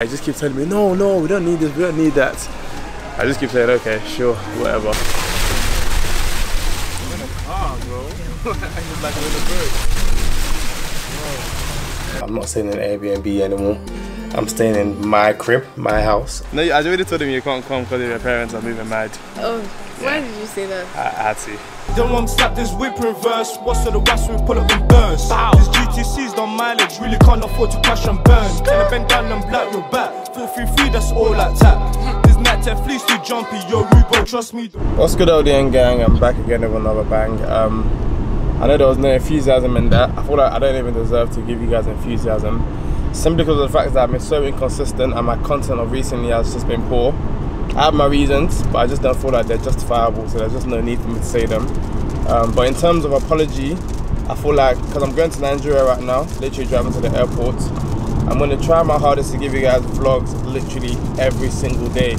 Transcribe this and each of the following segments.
I just keep telling me, no, no, we don't need this, we don't need that. I just keep saying, okay, sure, whatever. I'm gonna bird No I'm not staying in Airbnb anymore. I'm staying in my crib, my house. No, I already told him you can't come because your parents are moving mad. Oh, why did you say that? I, I had to. Then one slap this whip reverse. What's to the west we pull up in burst. This GTC's on mileage, really can't afford to crash and burn. Can I bend down and black your back? 433, that's all I that. This Nike tech fleece too jumpy, yo Rubo, trust me. What's good LDN gang? I'm back again with another bang. Um, I know there was no enthusiasm in that. I feel like I don't even deserve to give you guys enthusiasm. Simply because of the fact that I've been so inconsistent and my content of recently has just been poor. I have my reasons, but I just don't feel like they're justifiable, so there's just no need for me to say them. Um, but in terms of apology, I feel like, because I'm going to Nigeria right now, literally driving to the airport, I'm going to try my hardest to give you guys vlogs literally every single day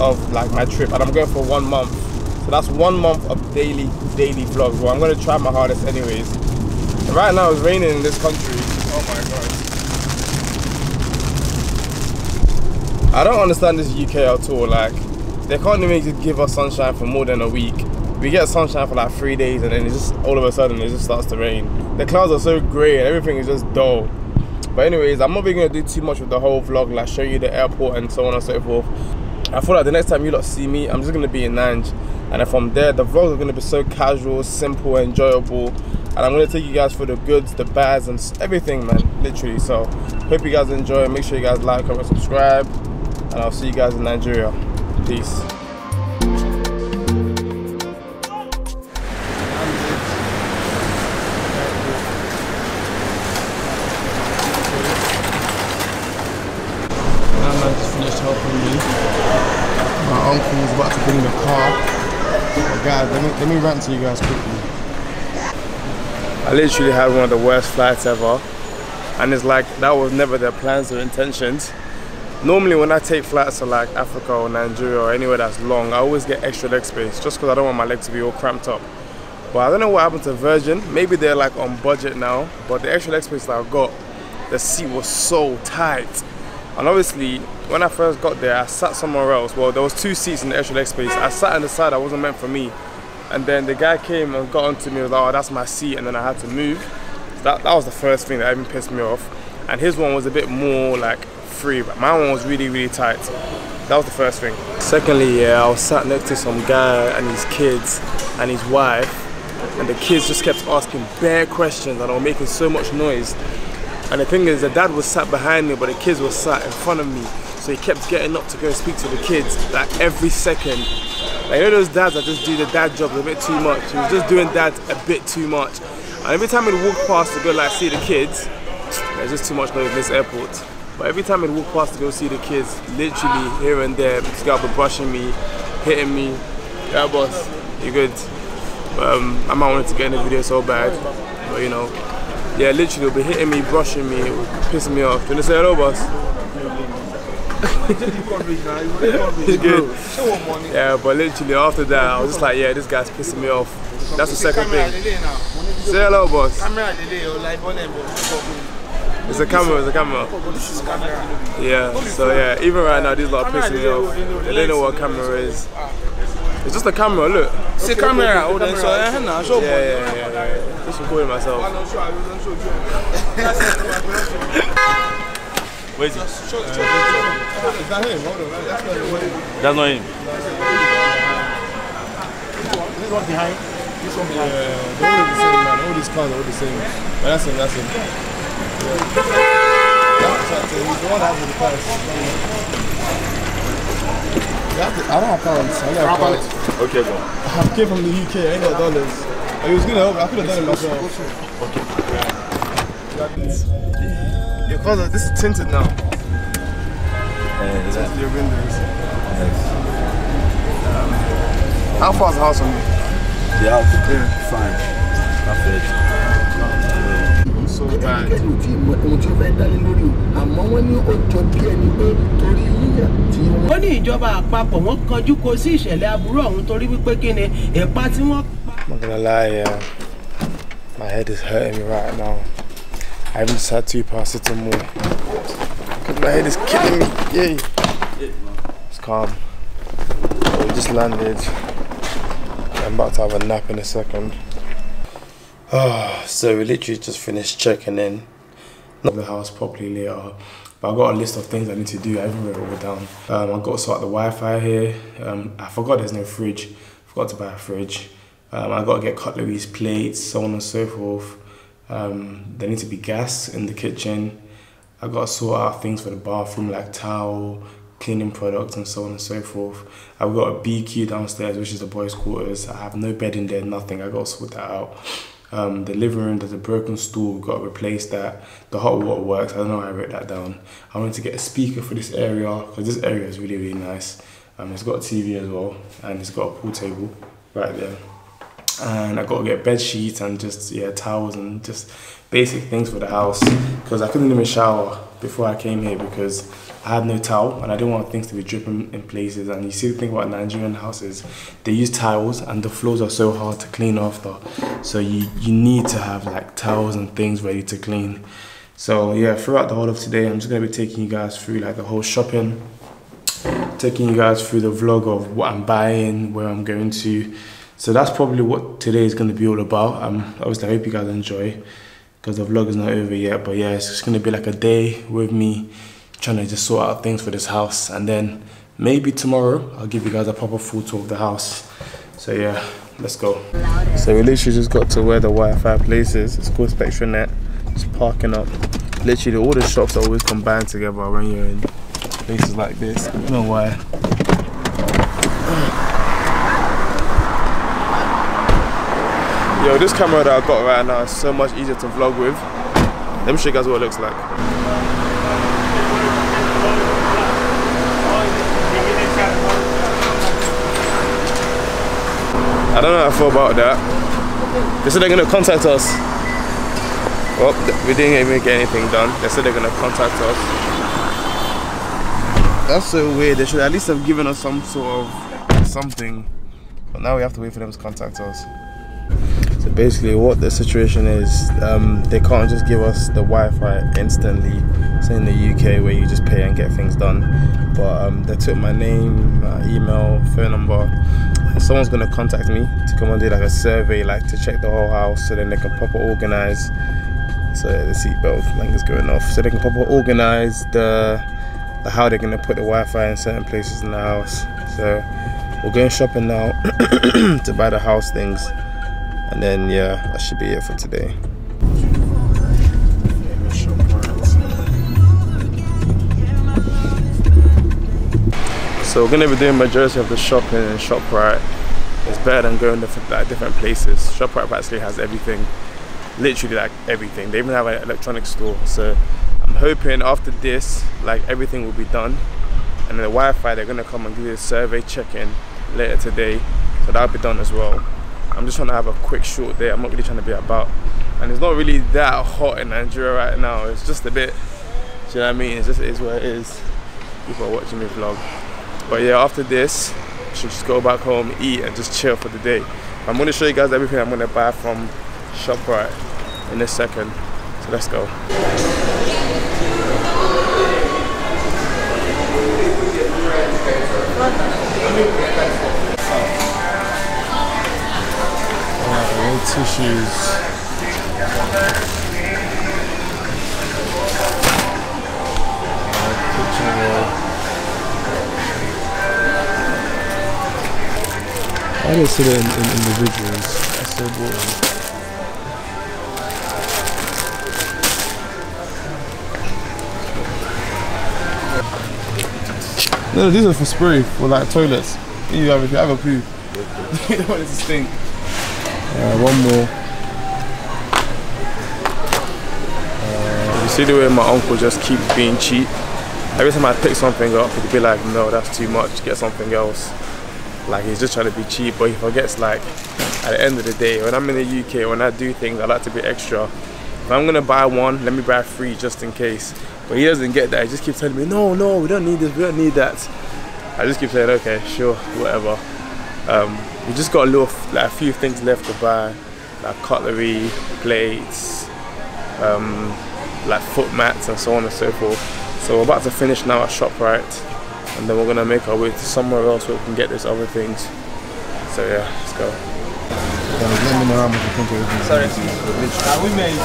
of like my trip. And I'm going for one month. So that's one month of daily, daily vlogs. Well, I'm going to try my hardest anyways. And right now it's raining in this country. Oh my god. I don't understand this UK at all. Like, they can't even give us sunshine for more than a week. We get sunshine for like three days and then it just all of a sudden it just starts to rain. The clouds are so grey and everything is just dull. But anyways, I'm not really gonna do too much with the whole vlog, like show you the airport and so on and so forth. I feel like the next time you lot see me, I'm just gonna be in Nanj. And then from there, the vlogs are gonna be so casual, simple, enjoyable. And I'm gonna take you guys through the goods, the bads, and everything, man, literally. So, hope you guys enjoy. Make sure you guys like, comment, subscribe and I'll see you guys in Nigeria. Peace. My man just finished helping me. My uncle's about to bring the car. But guys, let me let me rant to you guys quickly. I literally had one of the worst flights ever. And it's like that was never their plans or intentions normally when I take flights to like Africa or Nigeria or anywhere that's long, I always get extra leg space just because I don't want my leg to be all cramped up. But I don't know what happened to Virgin. Maybe they're like on budget now, but the extra leg space that I got, the seat was so tight. And obviously, when I first got there, I sat somewhere else. Well, there was two seats in the extra leg space. I sat on the side that wasn't meant for me. And then the guy came and got onto me was like, oh, that's my seat. And then I had to move. That, that was the first thing that even pissed me off. And his one was a bit more like but my one was really, really tight. That was the first thing. Secondly, yeah, I was sat next to some guy and his kids and his wife, and the kids just kept asking bare questions and they were making so much noise. And the thing is, the dad was sat behind me, but the kids were sat in front of me. So he kept getting up to go speak to the kids, like every second. Like, you know those dads that just do the dad job a bit too much? He was just doing that a bit too much. And every time he'd walk past to go like see the kids, there's just too much noise in this airport. But every time I'd walk past to go see the kids, literally here and there, this guy would be brushing me, hitting me. Yeah, boss, you good? Um, I might wanted to get in the video so bad, but you know, yeah, literally, he'll be hitting me, brushing me, pissing me off. Do you want to say hello, boss? Yeah, but literally after that, I was just like, yeah, this guy's pissing me off. That's the second thing. Say hello, boss. It's a camera, it's a camera. Yeah, so yeah, even right now, these lot are pissing me off. They don't know what camera is. It's just a camera, look. It's a camera, oh, then so eh, Yeah, yeah, yeah, yeah. Just recording myself. Where is he? Is that him? Hold on. That's not him. That's not him. This one behind? This one behind. Yeah, they're all the same, man. All these cars are all the same. But that's him, that's him. I don't have pounds. I have pounds. Okay, bro. I came from the UK. I ain't got dollars. Like, He was gonna help. I could have done it myself. Okay. Your cars, this is tinted now. Tinted your windows. How far is the house from you? The house? Yeah. Fine. Perfect. So bad. kẹ́ni tí ohun tí ó fẹ́ dálé lórí o àmọ́ wọ́n ní ó jọ bí ẹni pé torí yíyàn tí wọ́n. ó ní ìjọba àpapọ̀ wọn kanjú kò sí ìṣẹ̀lẹ̀ aburú ọ̀hún torí wípé kí ni ìpa tí wọ́n. I'm not gonna lie, yeah. My head is hurting me right now. I even just had two paracetamol. Cause my head is killing me. Yay. It's calm. So we just landed. I'm about to have a nap in a second. Oh, so we literally just finished checking in. Not the house properly later. But I got a list of things I need to do everywhere all down. Um, I got to sort out the Wi-Fi here. Um, I forgot there's no fridge. Forgot to buy a fridge. Um, I got to get cutleries, plates, so on and so forth. Um, there needs to be gas in the kitchen. I got to sort out things for the bathroom like towel, cleaning products and so on and so forth. I've got a BQ downstairs, which is the boys' quarters. I have no bed in there, nothing. I got to sort that out. Um, the living room, there's a broken stool, we've got to replace that. The hot water works, I don't know how I wrote that down. I wanted to get a speaker for this area, because this area is really, really nice. Um, it's got a TV as well, and it's got a pool table right there. And I got to get bed sheets and just, yeah, towels and just basic things for the house. Because I couldn't even shower before I came here because I had no towel and I didn't want things to be dripping in places. And you see the thing about Nigerian houses, they use towels and the floors are so hard to clean after. So you, you need to have like towels and things ready to clean. So yeah, throughout the whole of today, I'm just gonna be taking you guys through like the whole shopping, taking you guys through the vlog of what I'm buying, where I'm going to. So that's probably what today is gonna be all about. Um, obviously I hope you guys enjoy because the vlog is not over yet. But yeah, it's just gonna be like a day with me trying to just sort out things for this house and then maybe tomorrow I'll give you guys a proper full tour of the house. So yeah, let's go. So we literally just got to where the Wi-Fi place is. It's called SpectraNet. Just parking up. Literally all the shops are always combine together when you're in places like this. I don't know why. Yo, this camera that I got right now is so much easier to vlog with. Let me show you guys what it looks like. I don't know how I feel about that. They said they're gonna contact us. Oh, well, we didn't even get anything done. They said they're gonna contact us. That's so weird. They should at least have given us some sort of something. But now we have to wait for them to contact us. So basically what the situation is, um, they can't just give us the Wi-Fi instantly, say in the UK where you just pay and get things done. But um, they took my name, my email, phone number, and someone's gonna contact me to come and do like a survey, like to check the whole house so then they can proper organize. So the seatbelt thing is going off. So they can proper organize the, the how they're gonna put the Wi-Fi in certain places in the house. So we're going shopping now to buy the house things. And then yeah, that should be it for today. So we're gonna be doing majority of the shopping in ShopRite. It's better than going to like, different places. ShopRite actually has everything, literally like everything. They even have an electronics store. So I'm hoping after this, like everything will be done. And the Wi-Fi, they're gonna come and do a survey check-in later today. So that'll be done as well. I'm just trying to have a quick short day. I'm not really trying to be about. And it's not really that hot in Nigeria right now. It's just a bit, do you know what I mean? It's just it is what it is. People are watching me vlog. But yeah, after this, I should just go back home, eat, and just chill for the day. I'm going to show you guys everything I'm going to buy from ShopRite in a second. So let's go. Alright, tissues. I didn't see it in, in individuals. I said what? No, these are for spray for like toilets. You have if you have a poo. you don't want it to stink. Uh, one more. Uh, you see the way my uncle just keeps being cheap. Every time I pick something up, he'd be like, "No, that's too much. Get something else." Like he's just trying to be cheap, but he forgets like at the end of the day, when I'm in the UK, when I do things, I like to be extra. If I'm gonna buy one, let me buy three just in case. But he doesn't get that. He just keeps telling me, no, no, we don't need this, we don't need that. I just keep saying, okay, sure, whatever. Um, we just got a little, like a few things left to buy, like cutlery, plates, um, like foot mats and so on and so forth. So we're about to finish now at ShopRite and then we're gonna make our way to somewhere else where we can get these other things. So yeah, let's go. let me know how much you think everything's Sorry. we made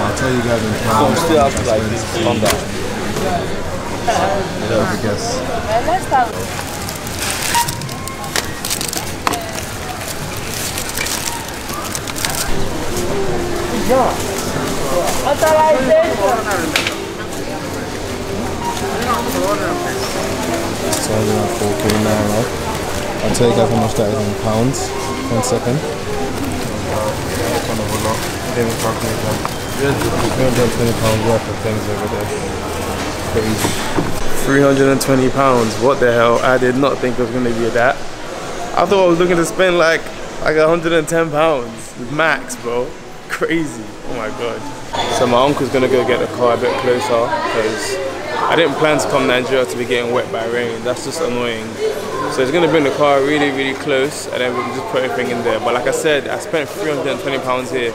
I'll tell you guys in pounds. still have like this longer. I guess. It's 204k naira. I'll tell you guys how much that is in pounds. One second. Kind of a lot. Even twenty pounds worth of things over there. Crazy. Three hundred and twenty pounds. What the hell? I did not think it was gonna be that. I thought I was looking to spend like like 110 pounds max, bro crazy. Oh my god. So my uncle's gonna go get the car a bit closer because I didn't plan to come to Nigeria to be getting wet by rain. That's just annoying. So he's gonna bring the car really, really close and then we can just put everything in there. But like I said, I spent 320 pounds here.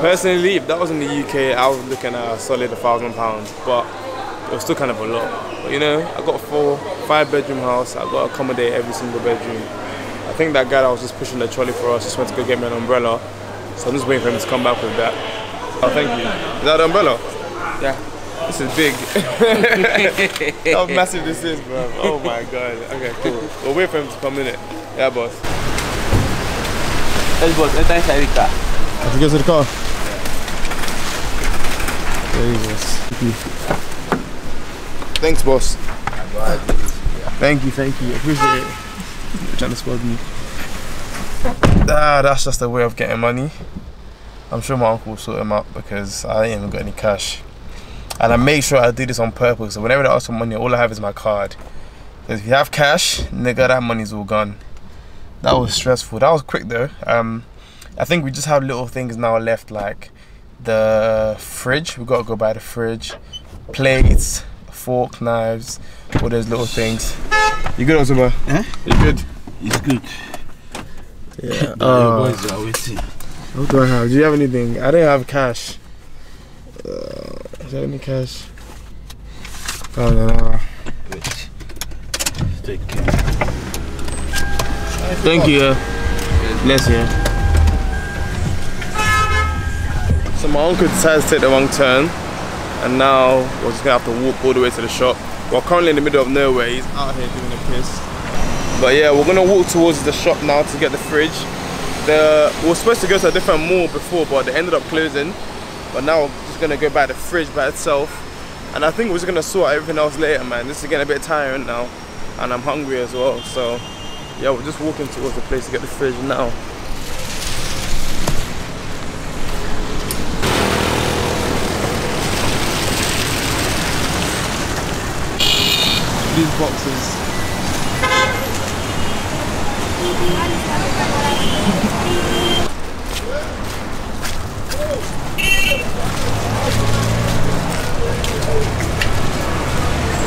Personally, if that was in the UK, I was looking at a solid a thousand pounds, but it was still kind of a lot. But you know, I got a four, five bedroom house. I got to accommodate every single bedroom. I think that guy that was just pushing the trolley for us just went to go get me an umbrella. So I'm just waiting for him to come back with that. Oh, thank you. Is that the umbrella? Yeah. This is big. How massive this is, bro. Oh my god. Okay, cool. We'll wait for him to come in it. Yeah, boss. Yes, boss. Enter inside the car. Have you go to the car? There you. Thanks, boss. Thank you, thank you. Appreciate it. Trying me. Ah, that's just a way of getting money. I'm sure my uncle will sort him out because I ain't even got any cash. And I make sure I do this on purpose. So whenever they ask for money, all I have is my card. Because if you have cash, nigga, that money's all gone. That was stressful. That was quick though. Um, I think we just have little things now left like the fridge. We gotta go buy the fridge, plates, fork, knives, all those little things. You good, Ozuma? Huh? You good? It's good. Yeah. Uh, boys are waiting. What do I have? Do you have anything? I didn't have cash. Uh, is there any cash? Oh no. no. Wait. Take care. Thank you. Bless you. So my uncle decided to take the wrong turn and now we're just gonna have to walk all the way to the shop. We're currently in the middle of nowhere, he's out here doing a piss. But yeah, we're gonna walk towards the shop now to get the fridge. The, we were supposed to go to a different mall before, but they ended up closing. But now we're just gonna go buy the fridge by itself. And I think we're just gonna sort everything else later, man. This is getting a bit tiring now. And I'm hungry as well, so yeah, we're just walking towards the place to get the fridge now. These boxes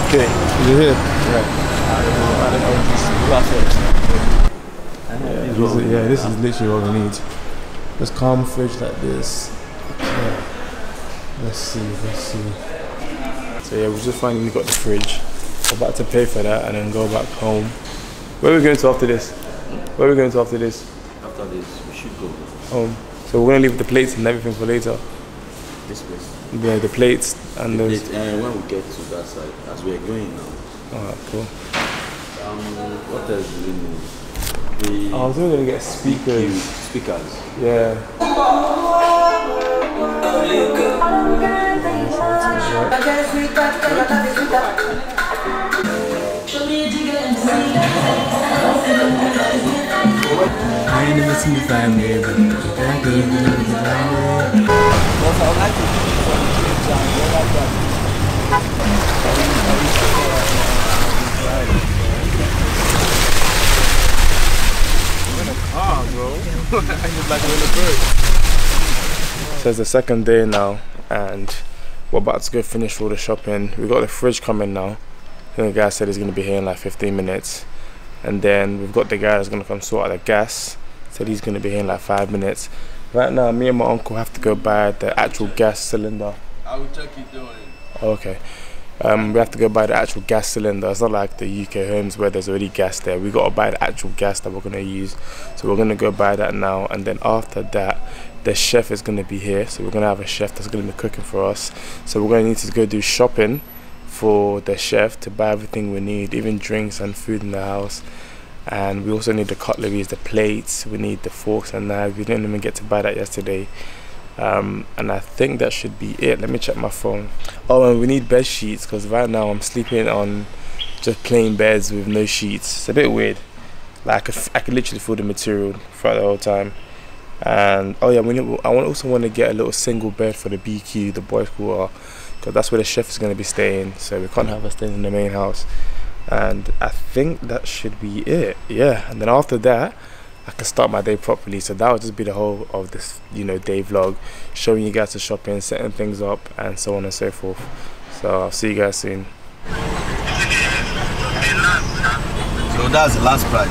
Okay, you here? Right. Yeah, this is, yeah, this is literally what we need. Just calm fridge like this. Okay. Let's see, let's see. So yeah, we just finally got the fridge. We're about to pay for that and then go back home. Where are we going to after this? Where are we going to after this? After this, we should go home. So we're gonna leave the plates and everything for later. This place. Yeah, the plates and the those. Plate, uh, when we get to that side, as we're going now. Alright, cool. Um, what else do we need? We I was gonna get speakers. Speakers. Yeah. I seen the family, but that good. Boss, I would like to give you some tips and what I've. So it's the second day now, and we're about to go finish all the shopping. We got the fridge coming now. The guy said he's gonna be here in like 15 minutes. And then we've got the guy that's gonna come sort out the gas. Said he's gonna be here in like five minutes. Right now, me and my uncle have to go buy the actual gas cylinder. I will check it doing. Okay. Um, we have to go buy the actual gas cylinder. It's not like the UK homes where there's already gas there. We got to buy the actual gas that we're gonna use. So we're gonna go buy that now, and then after that, the chef is gonna be here. So we're gonna have a chef that's gonna be cooking for us. So we're gonna need to go do shopping for the chef to buy everything we need, even drinks and food in the house. And we also need the cutleries, the plates. We need the forks and knives. We didn't even get to buy that yesterday. Um, and I think that should be it. Let me check my phone. Oh, and we need bed sheets because right now I'm sleeping on just plain beds with no sheets. It's a bit weird. Like I could, I could literally feel the material throughout the whole time. And oh yeah, we need, I also want to get a little single bed for the BQ, the boys' quarter, because that's where the chef is going to be staying. So we can't have us staying in the main house. And I think that should be it. Yeah. And then after that, I can start my day properly. So that would just be the whole of this, you know, day vlog, showing you guys the shopping, setting things up, and so on and so forth. So I'll see you guys soon. So that's the last price.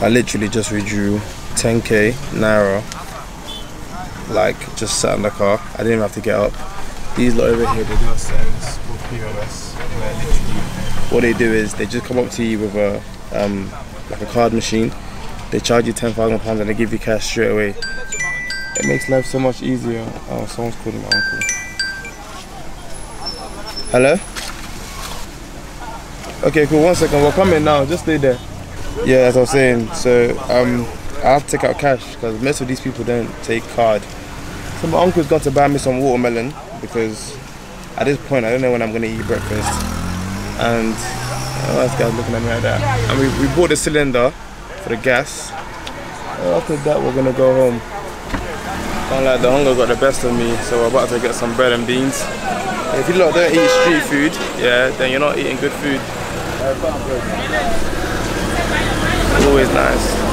I literally just withdrew 10k naira, like just sat in the car. I didn't even have to get up. These lot over here, they do a for POS. What they do is they just come up to you with a um, like a card machine. They charge you ten thousand pounds and they give you cash straight away. It makes life so much easier. Oh, someone's calling my uncle. Hello. Okay, cool. One second. We're coming now. Just stay there. Yeah, as I was saying, so um, I have to take out cash because most of these people don't take card. So my uncle's got to buy me some watermelon because at this point I don't know when I'm gonna eat breakfast. And oh, this guy's looking at me like that. And we, we bought the cylinder for the gas. And after that, we're gonna go home. Can't like the hunger got the best of me, so we're about to get some bread and beans. If you lot don't eat street food, yeah, then you're not eating good food. Always nice.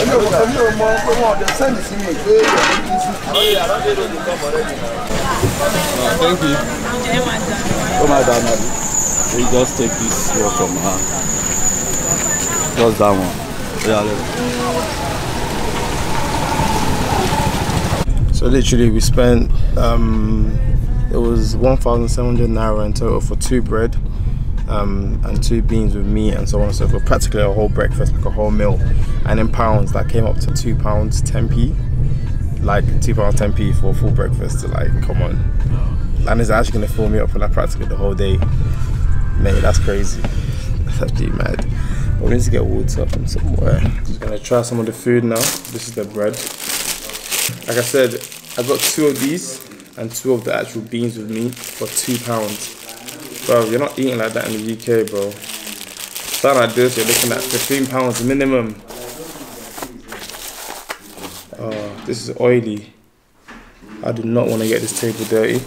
èmi ò mọ̀ èmi ò mọ̀ pé wọ́n ọ̀dẹ sẹ́ndì mi. Thank you. Oh God, We just take this here from her. Just that one. Yeah, So literally, we spent um, it was 1,700 naira in total for two bread um, and two beans with meat and so on and so forth. Practically a whole breakfast, like a whole meal. And in pounds, that came up to two pounds 10p. Like two pounds 10p for a full breakfast. To like, come on. And it's actually gonna fill me up for like practically the whole day. Mate, that's crazy. That's actually mad. But we need to get water from somewhere. Just gonna try some of the food now. This is the bread. Like I said, I got two of these and two of the actual beans with me for two pounds. Bro, you're not eating like that in the UK, bro. Something like this, you're looking at 15 pounds minimum. Oh, this is oily. I do not want to get this table dirty.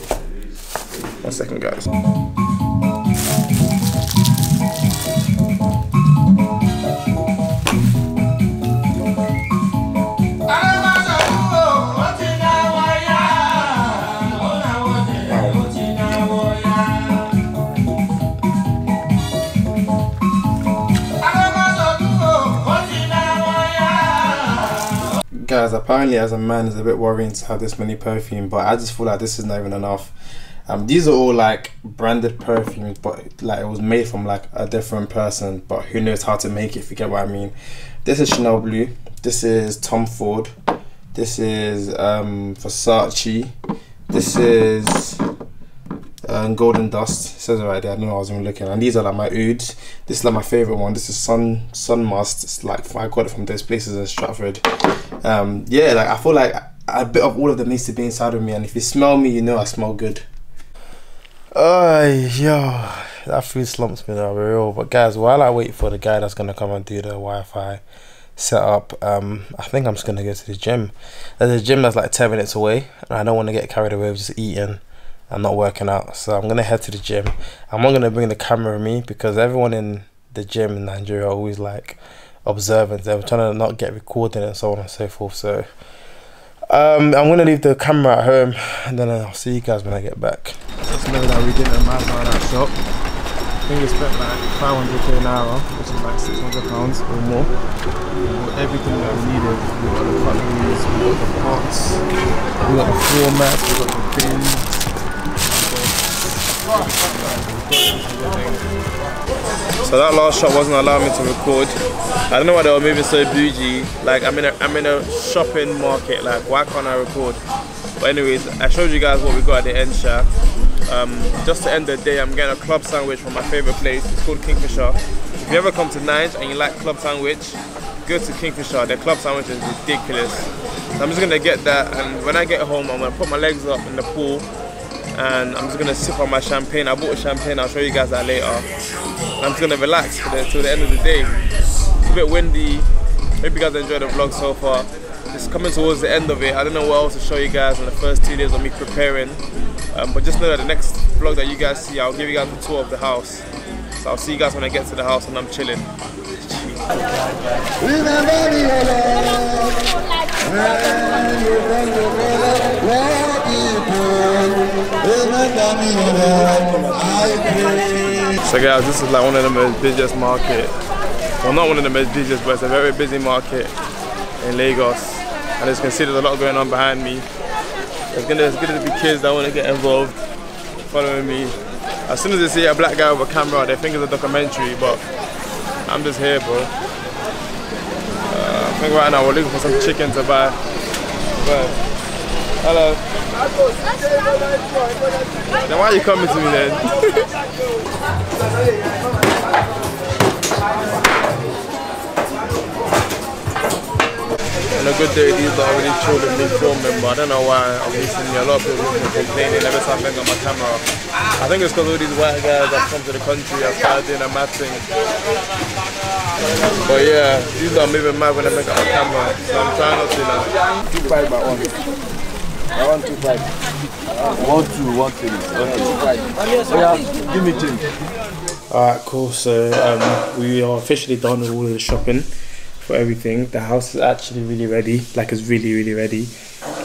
One second, guys. Apparently as a man, it's a bit worrying to have this many perfume, but I just feel like this is not even enough. Um, these are all like branded perfumes, but like it was made from like a different person, but who knows how to make it, if you get what I mean. This is Chanel Blue, this is Tom Ford, this is um, Versace, this is um, Golden Dust. It says it right there. I don't know. I was even looking. And these are like my ouds. This is like my favorite one. This is Sun Sun Must. It's like I got it from those places in Stratford. Um, yeah, like I feel like a bit of all of them needs to be inside of me. And if you smell me, you know I smell good. Oh, yo, that food slumps me now, real. But guys, while I wait for the guy that's gonna come and do the Wi-Fi setup, um, I think I'm just gonna go to the gym. There's a gym that's like 10 minutes away, and I don't want to get carried away with just eating and not working out. So I'm gonna head to the gym. I'm not gonna bring the camera with me because everyone in the gym in Nigeria are always like observant. They're trying to not get recorded and so on and so forth. So um, I'm gonna leave the camera at home and then I'll see you guys when I get back. Just know that we didn't amass on that shop. I think we spent like 500k naira, which is like 600 pounds or more. With everything that we needed. We got the cutleries, we got the pots, we got the floor mats, we got the bins. So that last shot wasn't allowing me to record. I don't know why they were moving so bougie. Like I'm in a I'm in a shopping market. Like why can't I record? But anyways, I showed you guys what we got at the end shop. Um, just to end the day, I'm getting a club sandwich from my favorite place. It's called Kingfisher. If you ever come to Nige and you like club sandwich, go to Kingfisher. Their club sandwich is ridiculous. So I'm just gonna get that, and when I get home, I'm gonna put my legs up in the pool and I'm just gonna sip on my champagne. I bought a champagne, I'll show you guys that later. I'm just gonna relax the, till the end of the day. It's a bit windy. Hope you guys enjoyed the vlog so far. It's coming towards the end of it. I don't know what else to show you guys in the first two days of me preparing. Um, but just know that the next vlog that you guys see, I'll give you guys a tour of the house. So I'll see you guys when I get to the house and I'm chilling. So guys, this is like one of the most busiest market. Well, not one of the most busiest, but it's a very busy market in Lagos. And as you can see, there's a lot going on behind me. There's gonna, there's gonna be kids that want to get involved, following me. As soon as they see a black guy with a camera, they think it's a documentary, but I'm just here, bro. Uh, I think right now we're looking for some chicken to buy. But, hello. Then why are you coming to me then? a good day, these are already chilled with me filming, but I don't know why I'm missing a lot of people have been complaining ever since I got my camera. I think it's because all these white guys that come to the country and started doing a mad thing. But yeah, these are moving mad when I make up my camera, so I'm trying not to now. Two five by one. I want two five. One two, one three. Okay. Oh yeah, give me change. Alright, cool. So um, we are officially done with all of the shopping for everything. The house is actually really ready. Like it's really, really ready.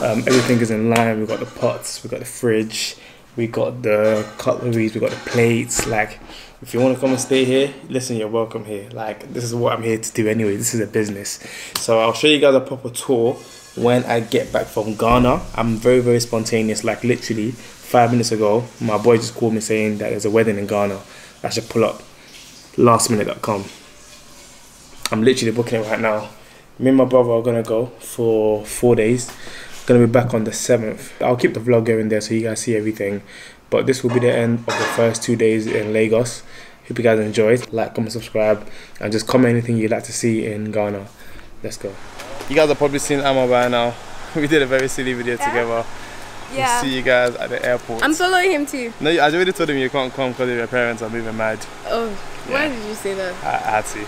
Um, everything is in line. We've got the pots. we've got the fridge. We got the cutlery, We got the plates. Like, if you want to come and stay here, listen, you're welcome here. Like, this is what I'm here to do anyway. This is a business. So I'll show you guys a proper tour when I get back from Ghana. I'm very, very spontaneous. Like literally five minutes ago, my boy just called me saying that there's a wedding in Ghana. I should pull up lastminute.com. I'm literally booking it right now. Me and my brother are gonna go for four days. Gonna be back on the seventh. I'll keep the vlog going there so you guys see everything. But this will be the end of the first two days in Lagos. Hope you guys enjoyed. Like, comment, subscribe, and just comment anything you'd like to see in Ghana. Let's go. You guys have probably seen Amma by now. We did a very silly video together. Yeah. See you guys at the airport. I'm following him too. no, I already told him you can't come because your parents are moving mad. Oh, why did you say that? I, I had to.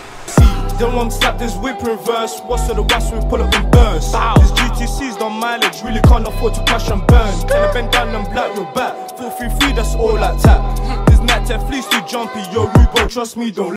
Then one slap this whip reverse. What's to the west we pull up and burst. This GTC's done mileage, really can't afford to crash and burn. Can I bend down and black your back? 433, that's all I tap. Hmm. This Nike fleece too jumpy, yo Rubo, trust me, don't